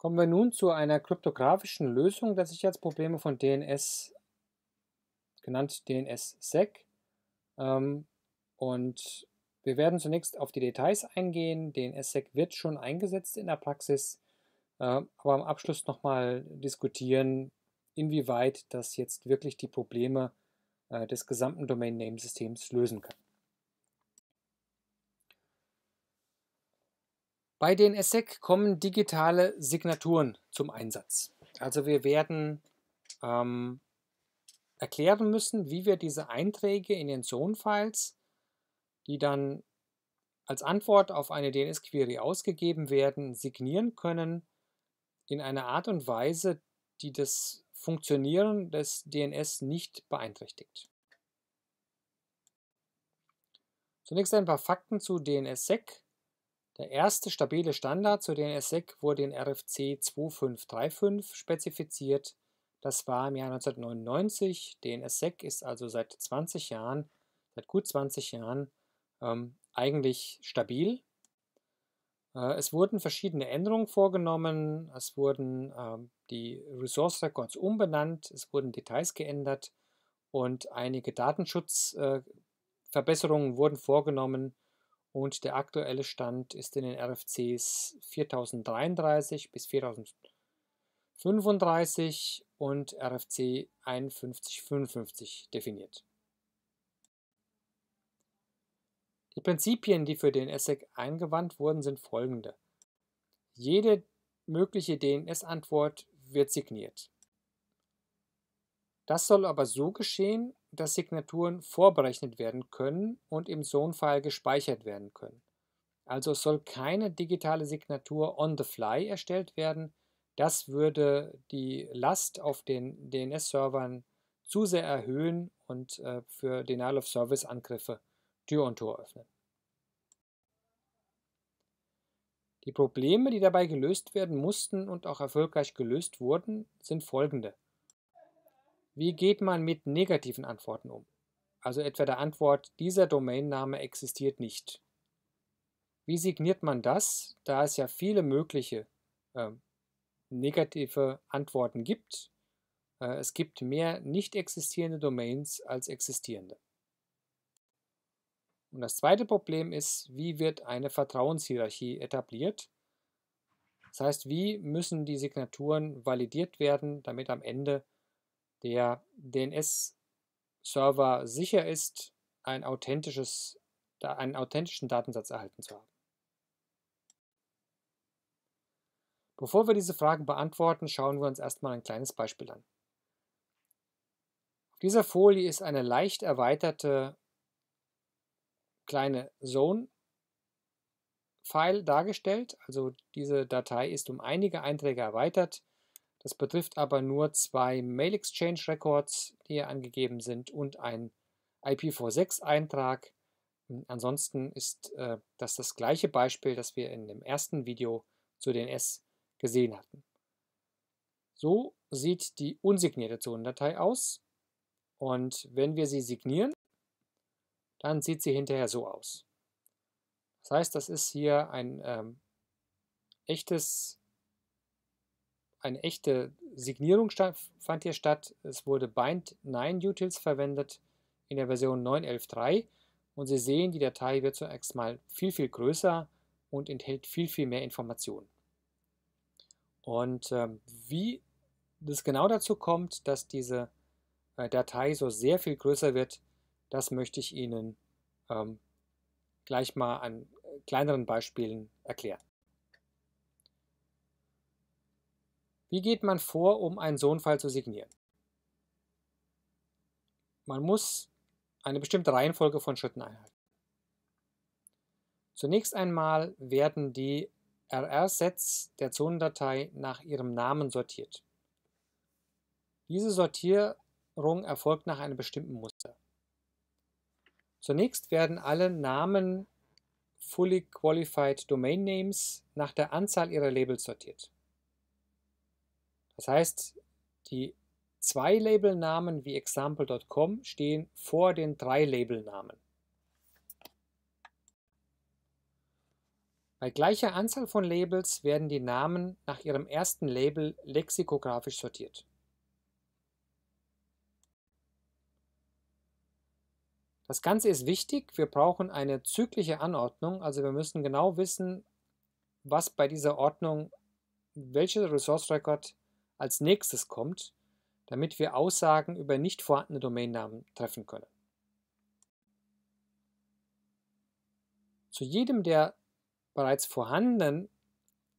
Kommen wir nun zu einer kryptografischen Lösung der Sicherheitsprobleme von DNS, genannt DNS-SEC. Ähm, und wir werden zunächst auf die Details eingehen. DNS-SEC wird schon eingesetzt in der Praxis, äh, aber am Abschluss nochmal diskutieren, inwieweit das jetzt wirklich die Probleme äh, des gesamten Domain-Name-Systems lösen kann. Bei den ESSEC kommen digitale Signaturen zum Einsatz. Also wir werden ähm, erklären müssen, wie wir diese Einträge in den Zone-Files, die dann als Antwort auf eine DNS-Query ausgegeben werden, signieren können in einer Art und Weise, die das Funktionieren des DNS nicht beeinträchtigt. Zunächst ein paar Fakten zu DNSSEC. Der erste stabile Standard zu DNSSEC wurde in RFC 2535 spezifiziert. Das war im Jahr 1999. DNSSEC ist also seit 20 Jahren, seit gut 20 Jahren ähm, eigentlich stabil. Äh, es wurden verschiedene Änderungen vorgenommen. Es wurden ähm, die Resource Records umbenannt, es wurden Details geändert und einige Datenschutzverbesserungen äh, wurden vorgenommen und der aktuelle Stand ist in den RFCs 4033 bis 4035 und RFC 5155 definiert. Die Prinzipien, die für den ESSEC eingewandt wurden, sind folgende. Jede mögliche DNS-Antwort wird signiert. Das soll aber so geschehen, dass Signaturen vorberechnet werden können und im Zone-File gespeichert werden können. Also soll keine digitale Signatur on the fly erstellt werden. Das würde die Last auf den DNS-Servern zu sehr erhöhen und äh, für Denial-of-Service-Angriffe Tür und Tor öffnen. Die Probleme, die dabei gelöst werden mussten und auch erfolgreich gelöst wurden, sind folgende. Wie geht man mit negativen Antworten um? Also etwa der Antwort, dieser Domainname existiert nicht. Wie signiert man das, da es ja viele mögliche äh, negative Antworten gibt? Äh, es gibt mehr nicht existierende Domains als existierende. Und das zweite Problem ist, wie wird eine Vertrauenshierarchie etabliert? Das heißt, wie müssen die Signaturen validiert werden, damit am Ende der DNS-Server sicher ist, ein authentisches, einen authentischen Datensatz erhalten zu haben. Bevor wir diese Fragen beantworten, schauen wir uns erstmal ein kleines Beispiel an. Auf dieser Folie ist eine leicht erweiterte kleine Zone-File dargestellt. Also diese Datei ist um einige Einträge erweitert. Das betrifft aber nur zwei Mail Exchange Records, die hier angegeben sind und ein IPv6-Eintrag. Ansonsten ist äh, das das gleiche Beispiel, das wir in dem ersten Video zu DNS gesehen hatten. So sieht die unsignierte Zonendatei aus. Und wenn wir sie signieren, dann sieht sie hinterher so aus. Das heißt, das ist hier ein ähm, echtes eine echte Signierung fand hier statt. Es wurde Bind 9 Utils verwendet in der Version 9.11.3 und Sie sehen, die Datei wird zunächst mal viel, viel größer und enthält viel, viel mehr Informationen. Und ähm, wie das genau dazu kommt, dass diese äh, Datei so sehr viel größer wird, das möchte ich Ihnen ähm, gleich mal an äh, kleineren Beispielen erklären. Wie geht man vor, um einen Sohnfall zu signieren? Man muss eine bestimmte Reihenfolge von Schritten einhalten. Zunächst einmal werden die RR-Sets der Zonendatei nach ihrem Namen sortiert. Diese Sortierung erfolgt nach einem bestimmten Muster. Zunächst werden alle Namen Fully Qualified Domain Names nach der Anzahl ihrer Labels sortiert. Das heißt, die zwei Labelnamen wie example.com stehen vor den drei Labelnamen. Bei gleicher Anzahl von Labels werden die Namen nach ihrem ersten Label lexikografisch sortiert. Das Ganze ist wichtig. Wir brauchen eine zyklische Anordnung. Also wir müssen genau wissen, was bei dieser Ordnung, welcher Resource Record als nächstes kommt, damit wir Aussagen über nicht vorhandene Domainnamen treffen können. Zu jedem der bereits vorhandenen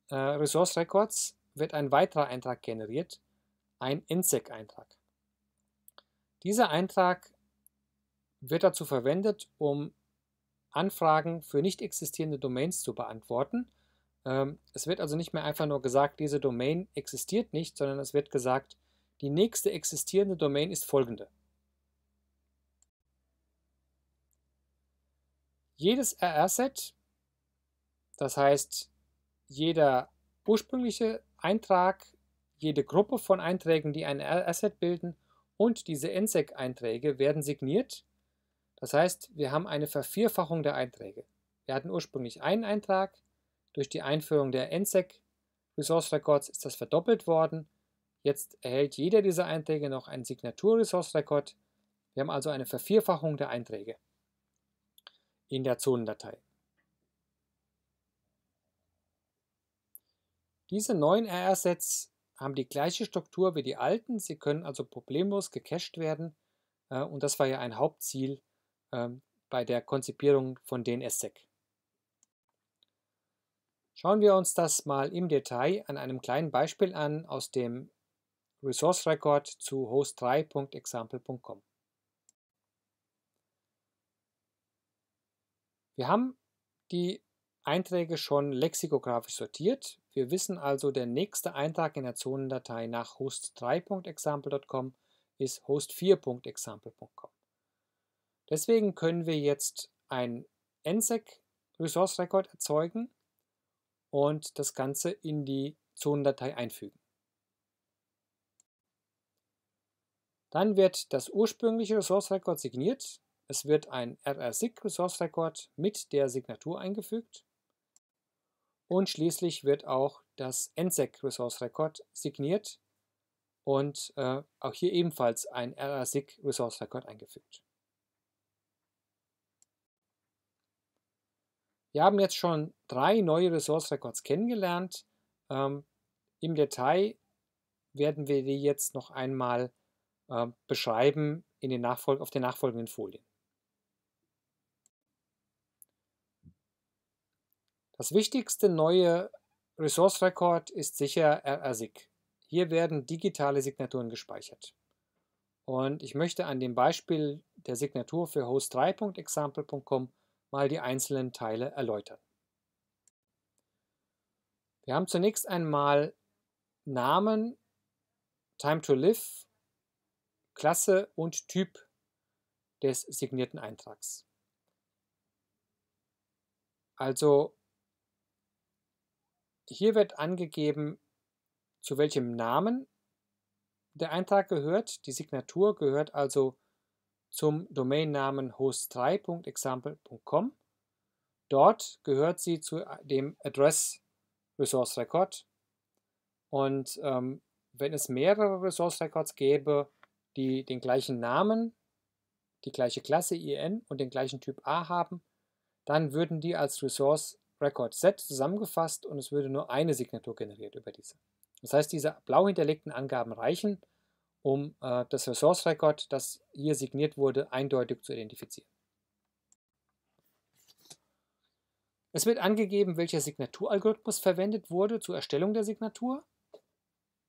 äh, Resource Records wird ein weiterer Eintrag generiert, ein INSEC-Eintrag. Dieser Eintrag wird dazu verwendet, um Anfragen für nicht existierende Domains zu beantworten. Ähm, es wird also nicht mehr einfach nur gesagt, diese Domain existiert nicht, sondern es wird gesagt, die nächste existierende Domain ist folgende. Jedes RR-Set, das heißt jeder ursprüngliche Eintrag, jede Gruppe von Einträgen, die ein RR-Set bilden und diese NSEC-Einträge werden signiert das heißt, wir haben eine Vervierfachung der Einträge. Wir hatten ursprünglich einen Eintrag, durch die Einführung der NSEC Resource Records ist das verdoppelt worden. Jetzt erhält jeder dieser Einträge noch einen Signatur Resource Record. Wir haben also eine Vervierfachung der Einträge in der Zonendatei. Diese neuen RR-Sets haben die gleiche Struktur wie die alten. Sie können also problemlos gecached werden. Äh, und das war ja ein Hauptziel ähm, bei der Konzipierung von DNSSEC. Schauen wir uns das mal im Detail an einem kleinen Beispiel an aus dem Resource Record zu host3.example.com. Wir haben die Einträge schon lexikografisch sortiert. Wir wissen also, der nächste Eintrag in der Zonendatei nach host3.example.com ist host4.example.com. Deswegen können wir jetzt ein NSEC Resource Record erzeugen und das Ganze in die Zonendatei einfügen. Dann wird das ursprüngliche Resource Record signiert. Es wird ein RRSIG Resource Record mit der Signatur eingefügt. Und schließlich wird auch das NSEC Resource Record signiert und äh, auch hier ebenfalls ein RRSIG Resource Record eingefügt. Wir haben jetzt schon drei neue Resource Records kennengelernt. Ähm, Im Detail werden wir die jetzt noch einmal äh, beschreiben in den Nachfol auf den nachfolgenden Folien. Das wichtigste neue Resource Record ist sicher RRSIG. Hier werden digitale Signaturen gespeichert. Und ich möchte an dem Beispiel der Signatur für host3.example.com mal die einzelnen Teile erläutern. Wir haben zunächst einmal Namen, Time to Live, Klasse und Typ des signierten Eintrags. Also hier wird angegeben, zu welchem Namen der Eintrag gehört. Die Signatur gehört also zum Domainnamen host3.example.com. Dort gehört sie zu dem Address Resource Record. Und ähm, wenn es mehrere Resource Records gäbe, die den gleichen Namen, die gleiche Klasse IN und den gleichen Typ A haben, dann würden die als Resource Record Set zusammengefasst und es würde nur eine Signatur generiert über diese. Das heißt, diese blau hinterlegten Angaben reichen, um äh, das Resource Record, das hier signiert wurde, eindeutig zu identifizieren. Es wird angegeben, welcher Signaturalgorithmus verwendet wurde zur Erstellung der Signatur.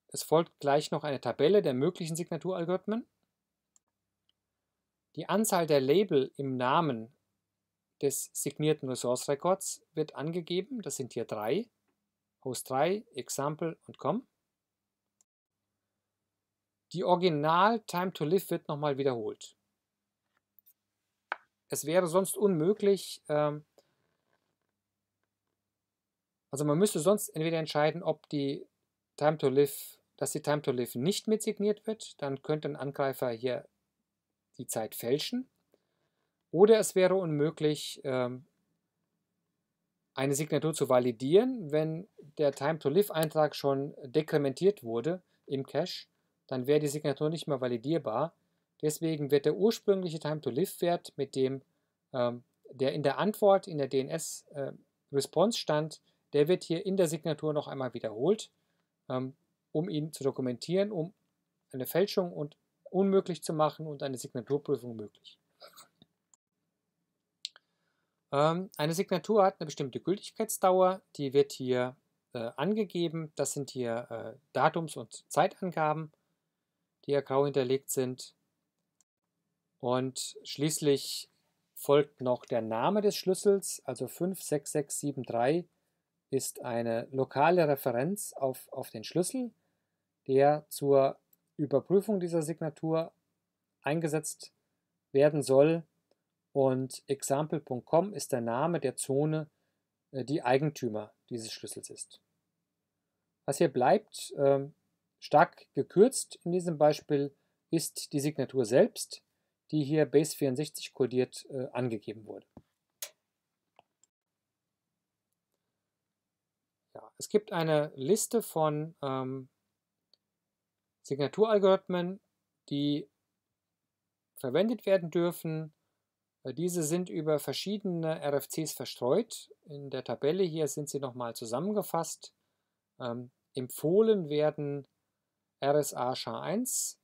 Es folgt gleich noch eine Tabelle der möglichen Signaturalgorithmen. Die Anzahl der Label im Namen des signierten Resource Records wird angegeben. Das sind hier drei. Host 3, Example und Com. Die Original Time to Live wird nochmal wiederholt. Es wäre sonst unmöglich, ähm, also man müsste sonst entweder entscheiden, ob die Time to Live, dass die Time to Live nicht mit signiert wird, dann könnte ein Angreifer hier die Zeit fälschen. Oder es wäre unmöglich, ähm, eine Signatur zu validieren, wenn der Time-to-Live-Eintrag schon dekrementiert wurde im Cache, dann wäre die Signatur nicht mehr validierbar. Deswegen wird der ursprüngliche Time-to-Live-Wert, mit dem ähm, der in der Antwort in der DNS-Response äh, stand, der wird hier in der Signatur noch einmal wiederholt, ähm, um ihn zu dokumentieren, um eine Fälschung und unmöglich zu machen und eine Signaturprüfung möglich. Ähm, eine Signatur hat eine bestimmte Gültigkeitsdauer, die wird hier äh, angegeben. Das sind hier äh, Datums- und Zeitangaben, die hier grau hinterlegt sind. Und schließlich folgt noch der Name des Schlüssels, also 56673 ist eine lokale Referenz auf, auf den Schlüssel, der zur Überprüfung dieser Signatur eingesetzt werden soll. Und example.com ist der Name der Zone, äh, die Eigentümer dieses Schlüssels ist. Was hier bleibt, ähm, stark gekürzt in diesem Beispiel, ist die Signatur selbst, die hier Base64 kodiert äh, angegeben wurde. Ja, es gibt eine Liste von ähm, Signaturalgorithmen, die verwendet werden dürfen. Äh, diese sind über verschiedene RFCs verstreut. In der Tabelle hier sind sie nochmal zusammengefasst. Ähm, empfohlen werden RSA SHA-1,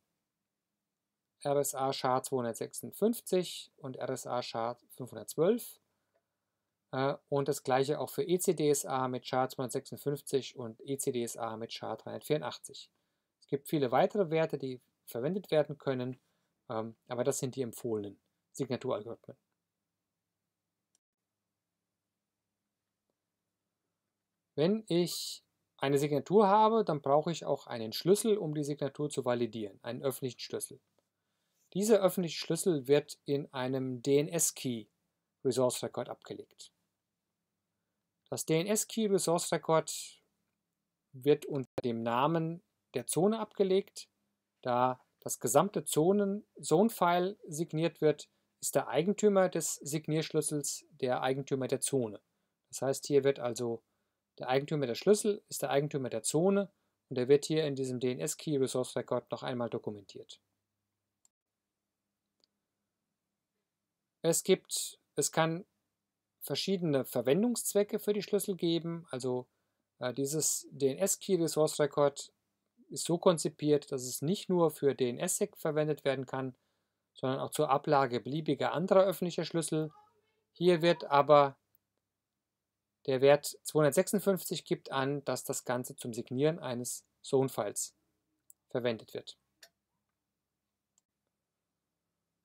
RSA SHA-256 und RSA SHA-512. Äh, und das gleiche auch für ECDSA mit SHA-256 und ECDSA mit SHA-384. Es gibt viele weitere Werte, die verwendet werden können, ähm, aber das sind die empfohlenen Signaturalgorithmen. Wenn ich eine Signatur habe, dann brauche ich auch einen Schlüssel, um die Signatur zu validieren, einen öffentlichen Schlüssel. Dieser öffentliche Schlüssel wird in einem DNS-Key Resource Record abgelegt. Das DNS-Key Resource Record wird unter dem Namen der Zone abgelegt. Da das gesamte Zone-File signiert wird, ist der Eigentümer des Signierschlüssels der Eigentümer der Zone. Das heißt, hier wird also der Eigentümer der Schlüssel ist der Eigentümer der Zone und der wird hier in diesem DNS-Key Resource Record noch einmal dokumentiert. Es gibt, es kann verschiedene Verwendungszwecke für die Schlüssel geben. Also äh, dieses DNS-Key Resource Record ist so konzipiert, dass es nicht nur für DNSSEC verwendet werden kann, sondern auch zur Ablage beliebiger anderer öffentlicher Schlüssel. Hier wird aber der Wert 256 gibt an, dass das Ganze zum Signieren eines Zone-Files verwendet wird.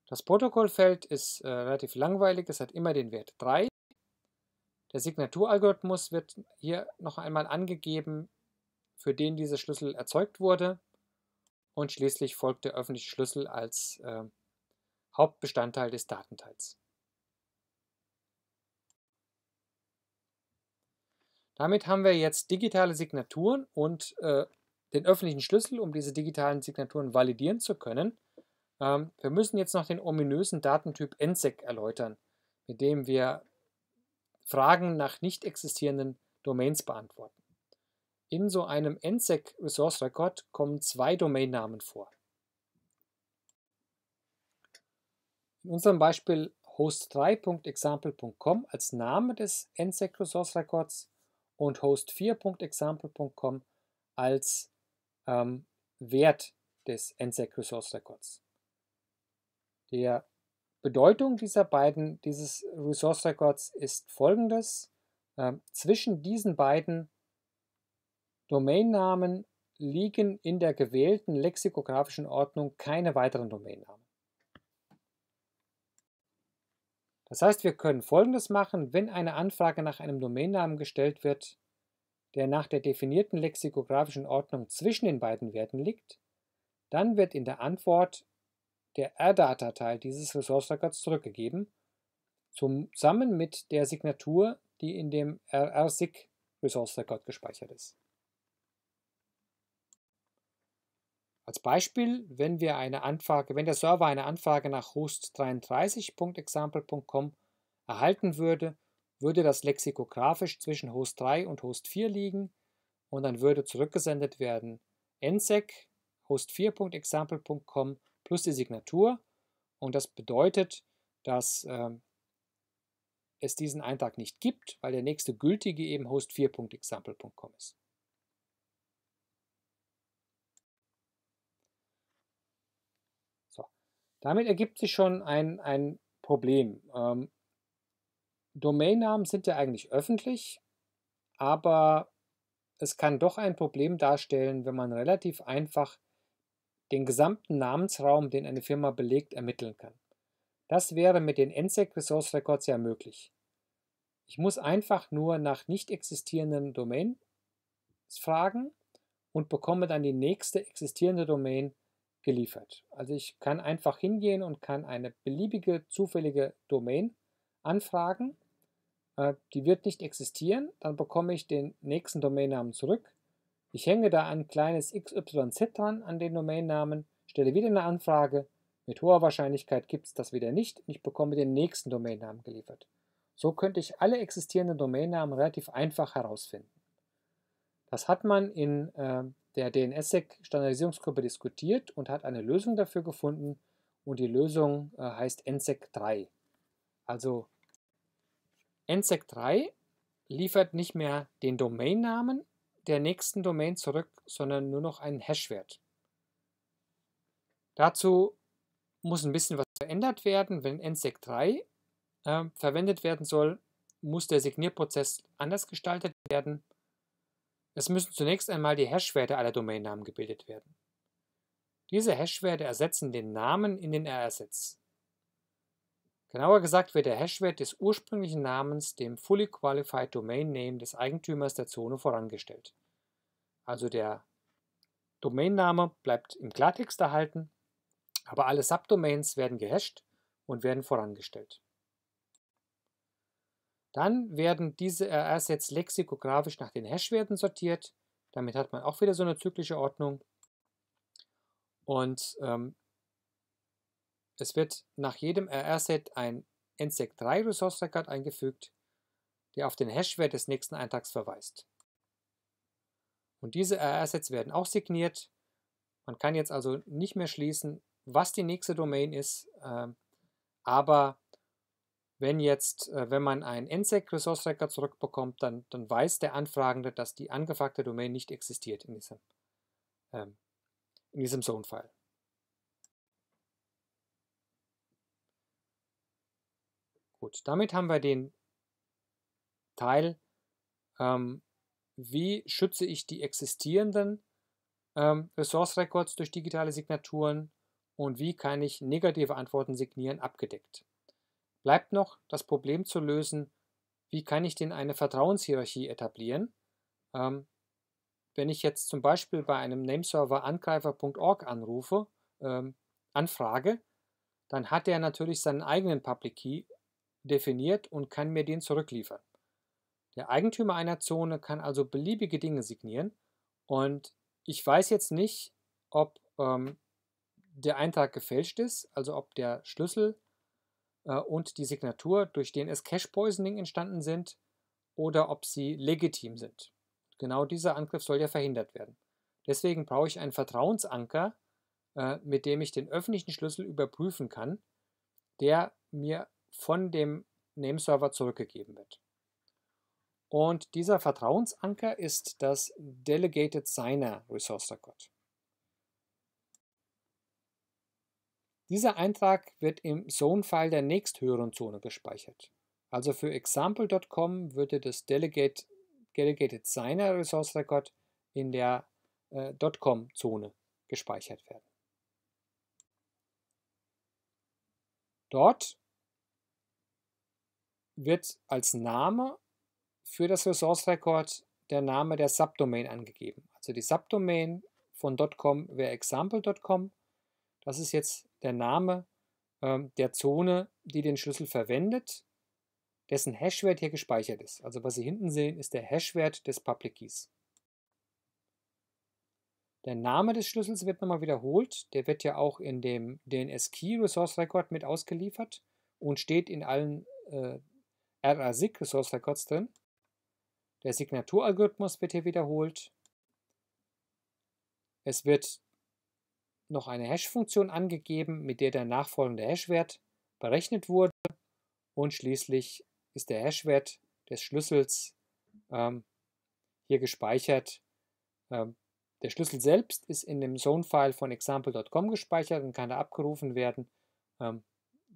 Das Protokollfeld ist äh, relativ langweilig, es hat immer den Wert 3. Der Signaturalgorithmus wird hier noch einmal angegeben für den dieser Schlüssel erzeugt wurde. Und schließlich folgt der öffentliche Schlüssel als äh, Hauptbestandteil des Datenteils. Damit haben wir jetzt digitale Signaturen und äh, den öffentlichen Schlüssel, um diese digitalen Signaturen validieren zu können. Ähm, wir müssen jetzt noch den ominösen Datentyp NSEC erläutern, mit dem wir Fragen nach nicht existierenden Domains beantworten. In so einem NSEC Resource Record kommen zwei Domainnamen vor. In unserem Beispiel host3.example.com als Name des NSEC Resource Records und host4.example.com als ähm, Wert des NSEC Resource Records. Der Bedeutung dieser beiden, dieses Resource Records ist folgendes. Ähm, zwischen diesen beiden Domainnamen liegen in der gewählten lexikographischen Ordnung keine weiteren Domainnamen. Das heißt, wir können Folgendes machen, wenn eine Anfrage nach einem Domainnamen gestellt wird, der nach der definierten lexikographischen Ordnung zwischen den beiden Werten liegt, dann wird in der Antwort der RDATA-Teil dieses Resource Records zurückgegeben, zusammen mit der Signatur, die in dem RRSIG Resource Record gespeichert ist. Als Beispiel, wenn wir eine Anfrage, wenn der Server eine Anfrage nach host33.example.com erhalten würde, würde das lexikografisch zwischen Host 3 und Host 4 liegen und dann würde zurückgesendet werden nsec host4.example.com plus die Signatur und das bedeutet, dass äh, es diesen Eintrag nicht gibt, weil der nächste gültige eben host4.example.com ist. So. Damit ergibt sich schon ein, ein Problem. Ähm, Domainnamen sind ja eigentlich öffentlich, aber es kann doch ein Problem darstellen, wenn man relativ einfach den gesamten Namensraum, den eine Firma belegt, ermitteln kann. Das wäre mit den NSEC Resource Records ja möglich. Ich muss einfach nur nach nicht existierenden Domains fragen und bekomme dann die nächste existierende Domain geliefert. Also ich kann einfach hingehen und kann eine beliebige zufällige Domain anfragen. Äh, die wird nicht existieren, dann bekomme ich den nächsten Domainnamen zurück. Ich hänge da ein kleines XYZ dran an den Domainnamen, stelle wieder eine Anfrage. Mit hoher Wahrscheinlichkeit gibt es das wieder nicht und ich bekomme den nächsten Domainnamen geliefert. So könnte ich alle existierenden Domainnamen relativ einfach herausfinden. Das hat man in äh, der DNSSEC-Standardisierungsgruppe diskutiert und hat eine Lösung dafür gefunden und die Lösung äh, heißt NSEC 3. Also NSEC 3 liefert nicht mehr den Domainnamen der nächsten Domain zurück, sondern nur noch einen Hashwert. Dazu muss ein bisschen was verändert werden, wenn NSEC 3 äh, verwendet werden soll, muss der Signierprozess anders gestaltet werden. Es müssen zunächst einmal die Hashwerte aller Domainnamen gebildet werden. Diese Hashwerte ersetzen den Namen in den RR-Sets. Genauer gesagt wird der Hashwert des ursprünglichen Namens dem Fully Qualified Domain Name des Eigentümers der Zone vorangestellt. Also der Domainname bleibt im Klartext erhalten, aber alle Subdomains werden gehasht und werden vorangestellt. Dann werden diese RR-Sets lexikografisch nach den Hashwerten sortiert. Damit hat man auch wieder so eine zyklische Ordnung. Und ähm, es wird nach jedem RR-Set ein NSEC3 Resource Record eingefügt, der auf den Hashwert des nächsten Eintrags verweist. Und diese RR-Sets werden auch signiert. Man kann jetzt also nicht mehr schließen, was die nächste Domain ist, äh, aber wenn jetzt, äh, wenn man ein NSEC Resource Record zurückbekommt, dann, dann weiß der Anfragende, dass die angefragte Domain nicht existiert in diesem, ähm, in diesem Zone-File. Gut, damit haben wir den Teil, ähm, wie schütze ich die existierenden ähm, Resource Records durch digitale Signaturen und wie kann ich negative Antworten signieren, abgedeckt. Bleibt noch das Problem zu lösen, wie kann ich denn eine Vertrauenshierarchie etablieren? Ähm, wenn ich jetzt zum Beispiel bei einem Nameserver angreifer.org anrufe, ähm, anfrage, dann hat er natürlich seinen eigenen Public Key definiert und kann mir den zurückliefern. Der Eigentümer einer Zone kann also beliebige Dinge signieren und ich weiß jetzt nicht, ob ähm, der Eintrag gefälscht ist, also ob der Schlüssel und die Signatur durch DNS Cache Poisoning entstanden sind oder ob sie legitim sind. Genau dieser Angriff soll ja verhindert werden. Deswegen brauche ich einen Vertrauensanker, äh, mit dem ich den öffentlichen Schlüssel überprüfen kann, der mir von dem Nameserver zurückgegeben wird. Und dieser Vertrauensanker ist das Delegated Signer Resource Record. Dieser Eintrag wird im Zone-File der nächsthöheren Zone gespeichert. Also für example.com würde das Delegate, Delegated Signer Resource Record in der äh, .com-Zone gespeichert werden. Dort wird als Name für das Resource Record der Name der Subdomain angegeben. Also die Subdomain von .com wäre example.com. Das ist jetzt der Name ähm, der Zone, die den Schlüssel verwendet, dessen Hashwert hier gespeichert ist. Also was Sie hinten sehen, ist der Hashwert des Public Keys. Der Name des Schlüssels wird nochmal wiederholt. Der wird ja auch in dem DNS Key Resource Record mit ausgeliefert und steht in allen äh, RA-SIG Resource Records drin. Der Signaturalgorithmus wird hier wiederholt. Es wird noch eine Hash-Funktion angegeben, mit der der nachfolgende Hashwert berechnet wurde. Und schließlich ist der Hashwert des Schlüssels ähm, hier gespeichert. Ähm, der Schlüssel selbst ist in dem Zone-File von example.com gespeichert und kann da abgerufen werden. Ähm,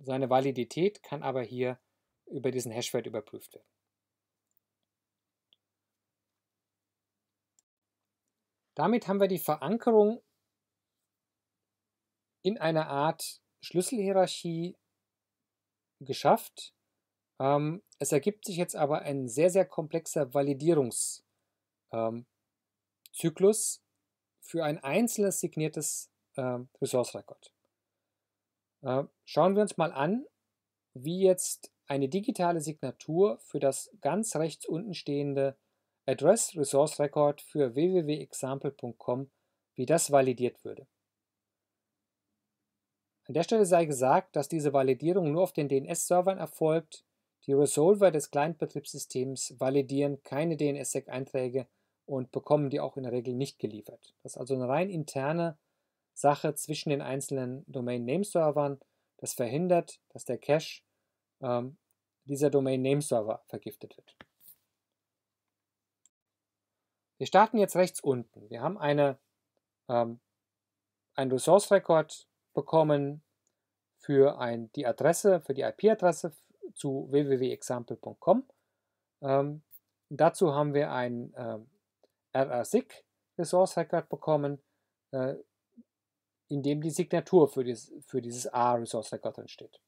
seine Validität kann aber hier über diesen Hashwert überprüft werden. Damit haben wir die Verankerung in einer Art Schlüsselhierarchie geschafft. Ähm, es ergibt sich jetzt aber ein sehr, sehr komplexer Validierungszyklus ähm, für ein einzelnes signiertes äh, Resource Record. Äh, schauen wir uns mal an, wie jetzt eine digitale Signatur für das ganz rechts unten stehende Address Resource Record für www.example.com, wie das validiert würde. An der Stelle sei gesagt, dass diese Validierung nur auf den DNS-Servern erfolgt. Die Resolver des Client-Betriebssystems validieren keine DNSSEC-Einträge und bekommen die auch in der Regel nicht geliefert. Das ist also eine rein interne Sache zwischen den einzelnen Domain-Name-Servern. Das verhindert, dass der Cache ähm, dieser Domain-Name-Server vergiftet wird. Wir starten jetzt rechts unten. Wir haben eine, ähm, ein Resource-Record bekommen für ein, die Adresse, für die IP-Adresse zu www.example.com. Ähm, dazu haben wir ein ähm, RRSIG Resource Record bekommen, äh, in dem die Signatur für, dies, für dieses A Resource Record drin steht.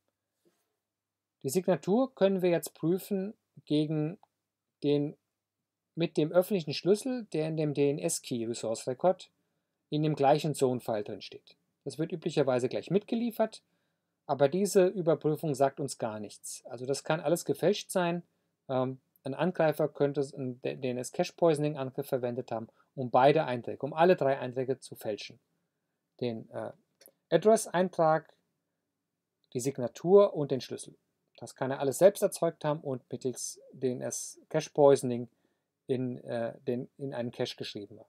Die Signatur können wir jetzt prüfen gegen den mit dem öffentlichen Schlüssel, der in dem DNS-Key Resource Record in dem gleichen Zone-File drin steht. Das wird üblicherweise gleich mitgeliefert, aber diese Überprüfung sagt uns gar nichts. Also das kann alles gefälscht sein. Ähm, ein Angreifer könnte einen DNS-Cache-Poisoning-Angriff verwendet haben, um beide Einträge, um alle drei Einträge zu fälschen. Den äh, Address-Eintrag, die Signatur und den Schlüssel. Das kann er alles selbst erzeugt haben und mittels DNS-Cache-Poisoning in, äh, den, in einen Cache geschrieben haben.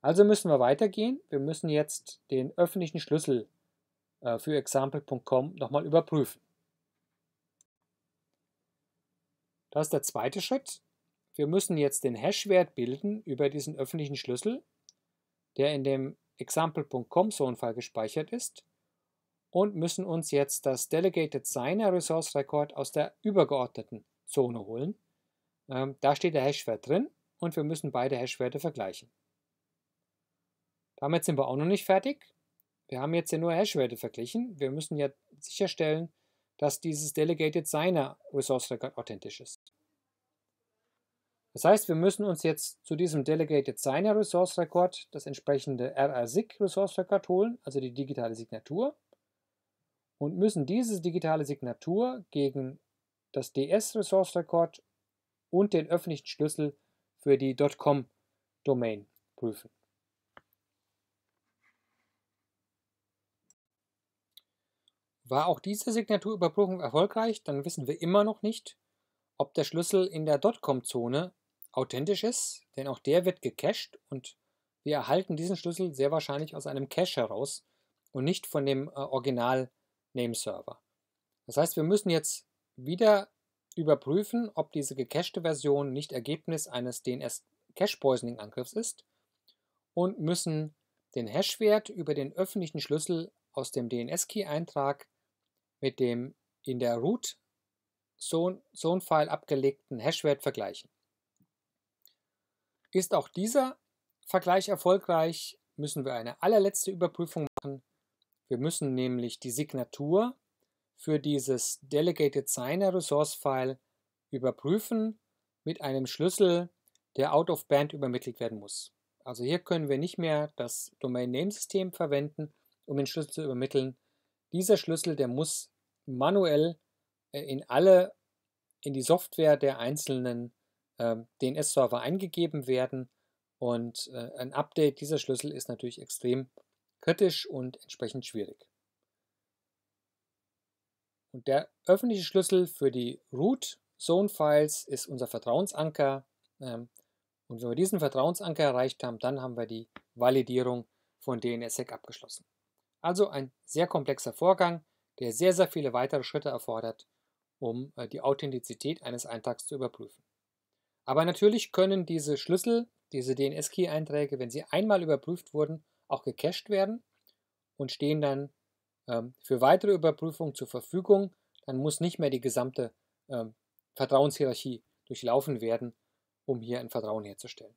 Also müssen wir weitergehen. Wir müssen jetzt den öffentlichen Schlüssel äh, für example.com nochmal überprüfen. Das ist der zweite Schritt. Wir müssen jetzt den Hashwert bilden über diesen öffentlichen Schlüssel, der in dem example.com Zone-File gespeichert ist und müssen uns jetzt das Delegated Signer Resource Record aus der übergeordneten Zone holen. Ähm, da steht der Hashwert drin und wir müssen beide Hashwerte vergleichen. Damit sind wir auch noch nicht fertig. Wir haben jetzt ja nur Hashwerte verglichen. Wir müssen ja sicherstellen, dass dieses Delegated Signer Resource Record authentisch ist. Das heißt, wir müssen uns jetzt zu diesem Delegated Signer Resource Record das entsprechende RR-SIG Resource Record holen, also die digitale Signatur, und müssen diese digitale Signatur gegen das DS Resource Record und den öffentlichen Schlüssel für die .com Domain prüfen. War auch diese Signaturüberprüfung erfolgreich, dann wissen wir immer noch nicht, ob der Schlüssel in der .com-Zone authentisch ist, denn auch der wird gecached und wir erhalten diesen Schlüssel sehr wahrscheinlich aus einem Cache heraus und nicht von dem äh, Original-Name-Server. Das heißt, wir müssen jetzt wieder überprüfen, ob diese gecachte Version nicht Ergebnis eines DNS-Cache-Poisoning-Angriffs ist und müssen den Hashwert über den öffentlichen Schlüssel aus dem DNS-Key-Eintrag mit dem in der Root Zone-File abgelegten Hashwert vergleichen. Ist auch dieser Vergleich erfolgreich, müssen wir eine allerletzte Überprüfung machen. Wir müssen nämlich die Signatur für dieses Delegated Signer Resource File überprüfen mit einem Schlüssel, der out of band übermittelt werden muss. Also hier können wir nicht mehr das Domain Name System verwenden, um den Schlüssel zu übermitteln. Dieser Schlüssel, der muss manuell äh, in alle, in die Software der einzelnen äh, DNS-Server eingegeben werden und äh, ein Update dieser Schlüssel ist natürlich extrem kritisch und entsprechend schwierig. Und der öffentliche Schlüssel für die Root Zone-Files ist unser Vertrauensanker. Ähm, und wenn wir diesen Vertrauensanker erreicht haben, dann haben wir die Validierung von DNSSEC abgeschlossen. Also ein sehr komplexer Vorgang, der sehr, sehr viele weitere Schritte erfordert, um äh, die Authentizität eines Eintrags zu überprüfen. Aber natürlich können diese Schlüssel, diese DNS-Key-Einträge, wenn sie einmal überprüft wurden, auch gecached werden und stehen dann ähm, für weitere Überprüfung zur Verfügung. Dann muss nicht mehr die gesamte ähm, Vertrauenshierarchie durchlaufen werden, um hier ein Vertrauen herzustellen.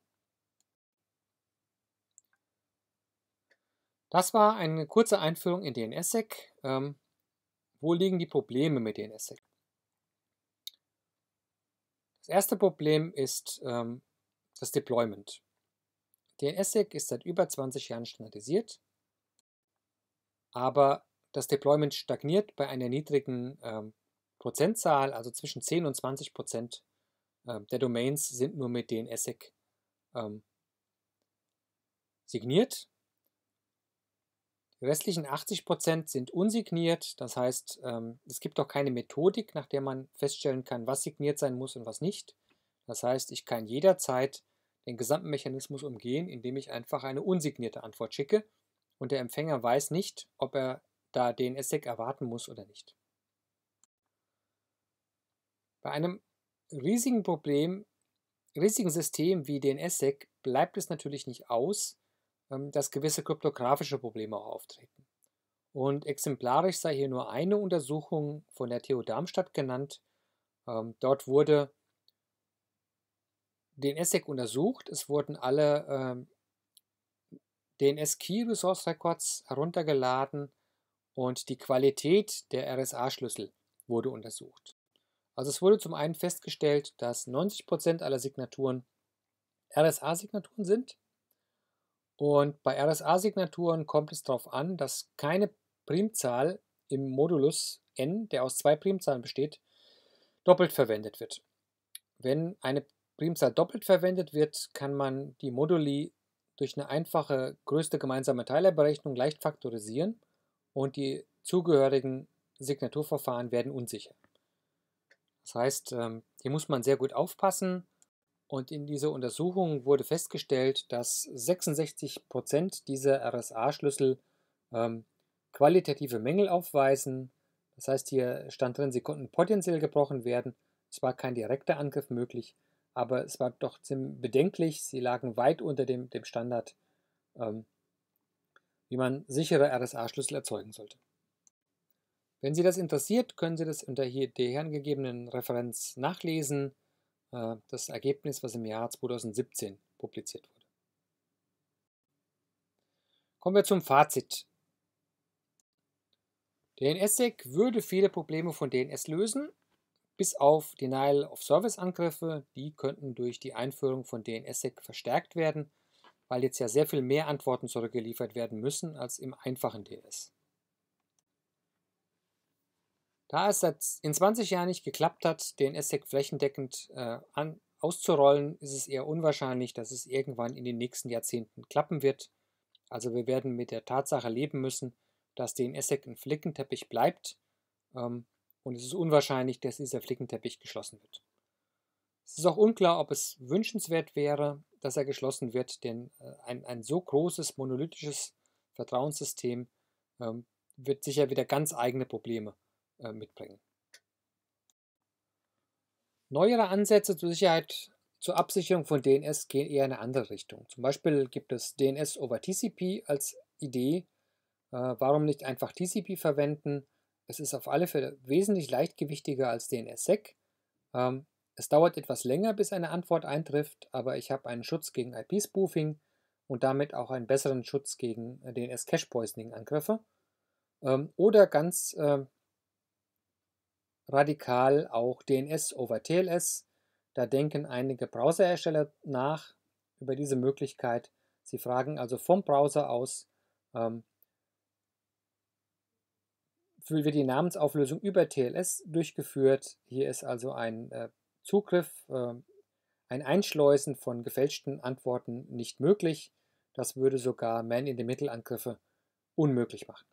Das war eine kurze Einführung in DNSSEC. Ähm, wo liegen die Probleme mit DNSSEC? Das erste Problem ist ähm, das Deployment. DNSSEC ist seit über 20 Jahren standardisiert, aber das Deployment stagniert bei einer niedrigen ähm, Prozentzahl, also zwischen 10 und 20 Prozent äh, der Domains sind nur mit DNSSEC ähm, signiert. Die restlichen 80 Prozent sind unsigniert, das heißt, ähm, es gibt auch keine Methodik, nach der man feststellen kann, was signiert sein muss und was nicht. Das heißt, ich kann jederzeit den gesamten Mechanismus umgehen, indem ich einfach eine unsignierte Antwort schicke und der Empfänger weiß nicht, ob er da DNSSEC erwarten muss oder nicht. Bei einem riesigen Problem, riesigen System wie DNSSEC bleibt es natürlich nicht aus, dass gewisse kryptografische Probleme auch auftreten. Und exemplarisch sei hier nur eine Untersuchung von der TU Darmstadt genannt. Ähm, dort wurde DNSSEC untersucht. Es wurden alle ähm, DNS-Key Resource Records heruntergeladen und die Qualität der RSA-Schlüssel wurde untersucht. Also es wurde zum einen festgestellt, dass 90% aller Signaturen RSA-Signaturen sind. Und bei RSA-Signaturen kommt es darauf an, dass keine Primzahl im Modulus n, der aus zwei Primzahlen besteht, doppelt verwendet wird. Wenn eine Primzahl doppelt verwendet wird, kann man die Moduli durch eine einfache größte gemeinsame Teilerberechnung leicht faktorisieren und die zugehörigen Signaturverfahren werden unsicher. Das heißt, ähm, hier muss man sehr gut aufpassen. Und in dieser Untersuchung wurde festgestellt, dass 66% dieser RSA-Schlüssel ähm, qualitative Mängel aufweisen. Das heißt, hier stand drin, sie konnten potenziell gebrochen werden. Es war kein direkter Angriff möglich, aber es war doch ziemlich bedenklich. Sie lagen weit unter dem, dem Standard, ähm, wie man sichere RSA-Schlüssel erzeugen sollte. Wenn Sie das interessiert, können Sie das unter hier der angegebenen Referenz nachlesen. Äh, das Ergebnis, was im Jahr 2017 publiziert wurde. Kommen wir zum Fazit. DNSSEC würde viele Probleme von DNS lösen, bis auf Denial of Service Angriffe. Die könnten durch die Einführung von DNSSEC verstärkt werden, weil jetzt ja sehr viel mehr Antworten zurückgeliefert werden müssen als im einfachen DNS. Da es in 20 Jahren nicht geklappt hat, den SSEC flächendeckend äh, an, auszurollen, ist es eher unwahrscheinlich, dass es irgendwann in den nächsten Jahrzehnten klappen wird. Also wir werden mit der Tatsache leben müssen, dass den SSEC ein Flickenteppich bleibt ähm, und es ist unwahrscheinlich, dass dieser Flickenteppich geschlossen wird. Es ist auch unklar, ob es wünschenswert wäre, dass er geschlossen wird, denn äh, ein, ein so großes monolithisches Vertrauenssystem ähm, wird sicher wieder ganz eigene Probleme mitbringen. Neuere Ansätze zur Sicherheit zur Absicherung von DNS gehen eher in eine andere Richtung. Zum Beispiel gibt es DNS over TCP als Idee. Äh, warum nicht einfach TCP verwenden? Es ist auf alle Fälle wesentlich leichtgewichtiger als DNSSEC. Ähm, es dauert etwas länger, bis eine Antwort eintrifft, aber ich habe einen Schutz gegen IP-Spoofing und damit auch einen besseren Schutz gegen äh, DNS-Cache-Poisoning-Angriffe. Ähm, oder ganz äh, radikal auch DNS over TLS. Da denken einige Browserhersteller nach über diese Möglichkeit. Sie fragen also vom Browser aus, ähm, wird die Namensauflösung über TLS durchgeführt. Hier ist also ein äh, Zugriff, äh, ein Einschleusen von gefälschten Antworten nicht möglich. Das würde sogar Man-in-the-Middle-Angriffe unmöglich machen.